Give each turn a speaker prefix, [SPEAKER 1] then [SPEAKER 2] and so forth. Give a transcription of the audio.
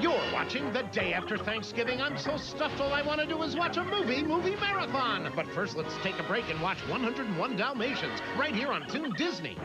[SPEAKER 1] You're watching the day after Thanksgiving. I'm so stuffed all I want to do is watch a movie, movie marathon. But first, let's take a break and watch 101 Dalmatians right here on Toon Disney.